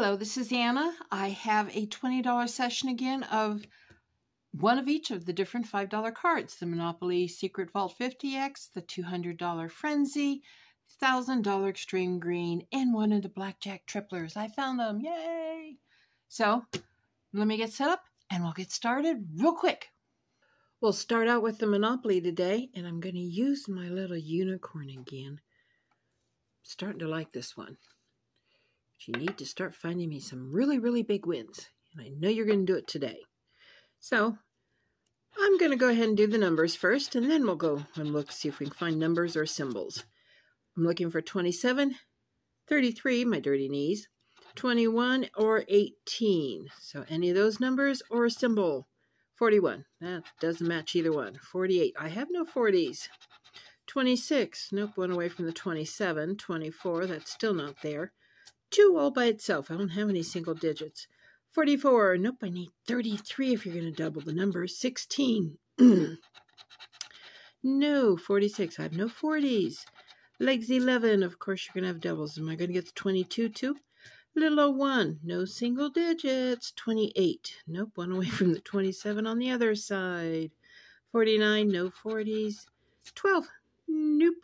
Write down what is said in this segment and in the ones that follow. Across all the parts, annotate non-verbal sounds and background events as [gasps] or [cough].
Hello, this is Anna. I have a $20 session again of one of each of the different $5 cards. The Monopoly Secret Vault 50X, the $200 Frenzy, $1,000 Extreme Green, and one of the Blackjack Triplers. I found them. Yay! So, let me get set up and we'll get started real quick. We'll start out with the Monopoly today, and I'm going to use my little unicorn again. Starting to like this one. But you need to start finding me some really, really big wins. And I know you're going to do it today. So I'm going to go ahead and do the numbers first, and then we'll go and look, see if we can find numbers or symbols. I'm looking for 27, 33, my dirty knees, 21, or 18. So any of those numbers or a symbol. 41. That doesn't match either one. 48. I have no 40s. 26. Nope, one away from the 27. 24. That's still not there. 2 all by itself. I don't have any single digits. 44. Nope, I need 33 if you're going to double the number. 16. [clears throat] no, 46. I have no 40s. Legs 11. Of course, you're going to have doubles. Am I going to get the 22 too? Little 01. No single digits. 28. Nope, one away [laughs] from the 27 on the other side. 49. No 40s. 12. Nope.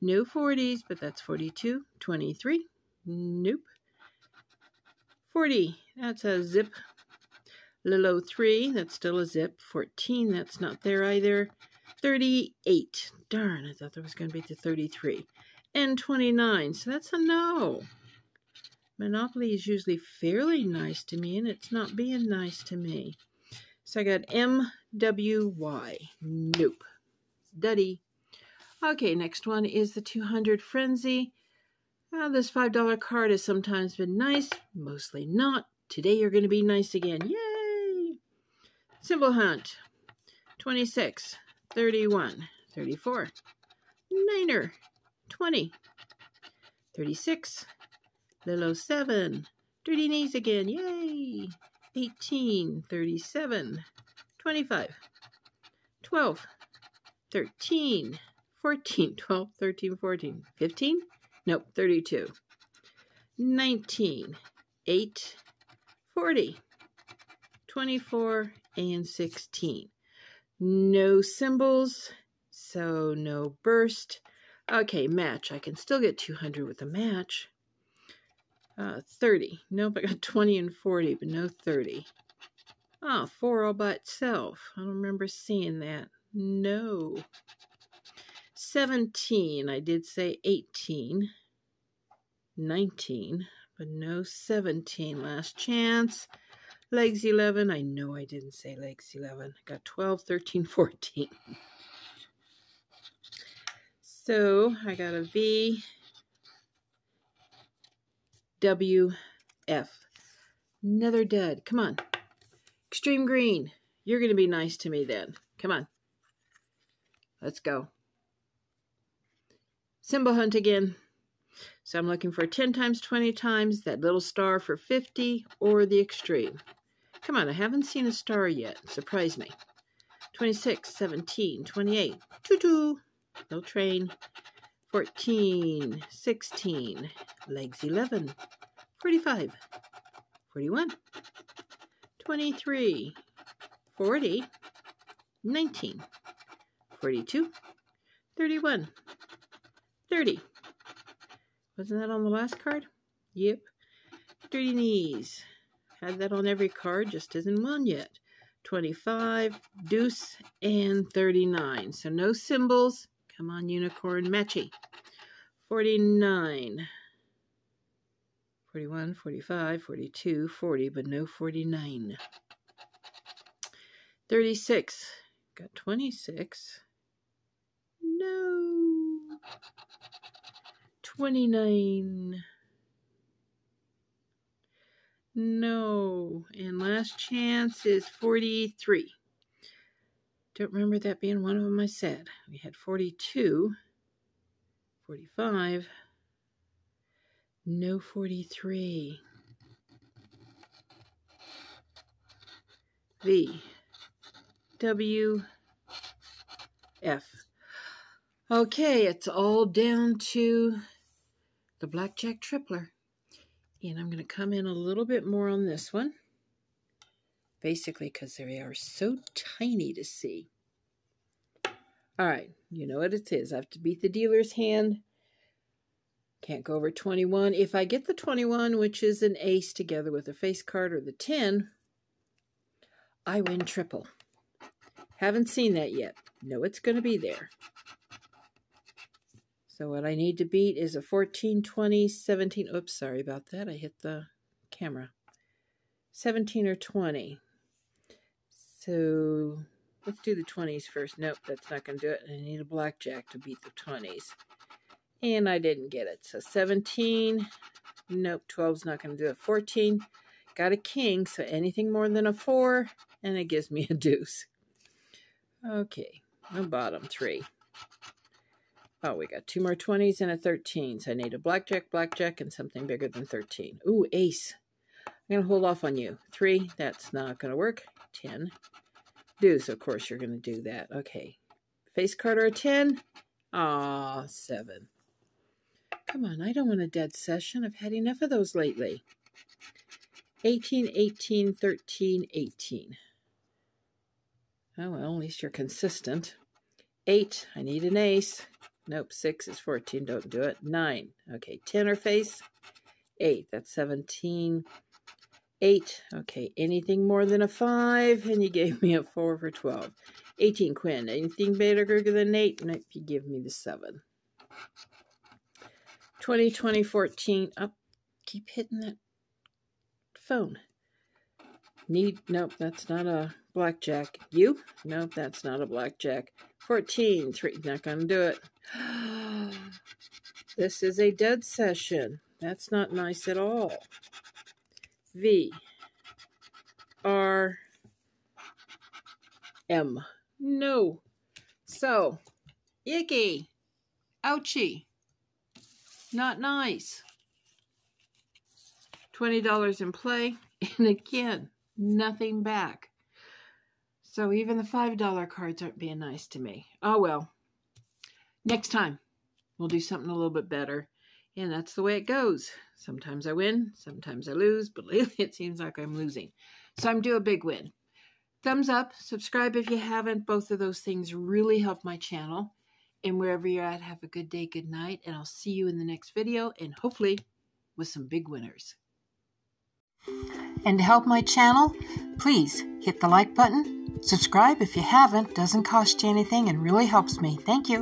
No 40s, but that's 42. 23. Nope. 40, that's a zip. Lilo 3, that's still a zip. 14, that's not there either. 38, darn, I thought there was going to be the 33. And 29, so that's a no. Monopoly is usually fairly nice to me, and it's not being nice to me. So I got M, W, Y. Nope. Duddy. Okay, next one is the 200 Frenzy. Uh, this $5 card has sometimes been nice, mostly not. Today you're going to be nice again. Yay! Symbol Hunt 26, 31, 34, Niner 20, 36, Lilo 7, Dirty Knees again. Yay! 18, 37, 25, 12, 13, 14, 12, 13, 14, 15, Nope, 32. 19, 8, 40, 24, and 16. No symbols, so no burst. Okay, match. I can still get 200 with a match. Uh, 30. Nope, I got [laughs] 20 and 40, but no 30. Ah, 4 all by itself. I don't remember seeing that. No. 17. I did say 18. 19, but no 17. Last chance. Legs 11. I know I didn't say legs 11. I got 12, 13, [laughs] 14. So I got a V, W, F. Another dud. Come on. Extreme green. You're going to be nice to me then. Come on. Let's go. Symbol hunt again. So I'm looking for 10 times, 20 times, that little star for 50, or the extreme. Come on, I haven't seen a star yet. Surprise me. 26, 17, 28, 22, no train. 14, 16, legs 11, 45, 41, 23, 40, 19, 42, 31, 30, wasn't that on the last card? Yep. Dirty Knees. Had that on every card, just isn't one yet. 25, Deuce, and 39. So no symbols. Come on, Unicorn Matchy. 49. 41, 45, 42, 40, but no 49. 36. Got 26. No. 29. No. And last chance is 43. Don't remember that being one of them I said. We had 42, 45, no 43. V, W, F. Okay, it's all down to the Blackjack Tripler. And I'm going to come in a little bit more on this one. Basically because they are so tiny to see. All right, you know what it is. I have to beat the dealer's hand. Can't go over 21. If I get the 21, which is an ace together with a face card or the 10, I win triple. Haven't seen that yet. Know it's going to be there. So what I need to beat is a 14, 20, 17. Oops, sorry about that. I hit the camera. 17 or 20. So let's do the 20s first. Nope, that's not going to do it. I need a blackjack to beat the 20s. And I didn't get it. So 17. Nope, 12's not going to do it. 14. Got a king, so anything more than a 4, and it gives me a [laughs] deuce. Okay, the bottom three. Oh, we got two more 20s and a 13. So I need a blackjack, blackjack, and something bigger than 13. Ooh, ace. I'm going to hold off on you. Three, that's not going to work. 10. Deuce, of course you're going to do that. Okay. Face card or a 10? Ah, 7. Come on, I don't want a dead session. I've had enough of those lately. 18, 18, 13, 18. Oh, well, at least you're consistent. 8, I need an ace. Nope, 6 is 14, don't do it. 9, okay, 10 or face. 8, that's 17. 8, okay, anything more than a 5, and you gave me a 4 for 12. 18, Quinn, anything better than 8? Nope, you give me the 7. 20, 20, 14. Up, oh, keep hitting that phone. Need, nope, that's not a blackjack. You? Nope, that's not a blackjack. 14, 3, not going to do it. [gasps] this is a dead session. That's not nice at all. V. R. M. No. So, icky. Ouchie. Not nice. $20 in play. [laughs] And again, nothing back. So even the $5 cards aren't being nice to me. Oh well. Next time, we'll do something a little bit better. And that's the way it goes. Sometimes I win, sometimes I lose, but [laughs] lately it seems like I'm losing. So I'm due a big win. Thumbs up, subscribe if you haven't. Both of those things really help my channel. And wherever you're at, have a good day, good night, and I'll see you in the next video, and hopefully with some big winners. And to help my channel, please hit the like button, subscribe if you haven't, doesn't cost you anything and really helps me. Thank you.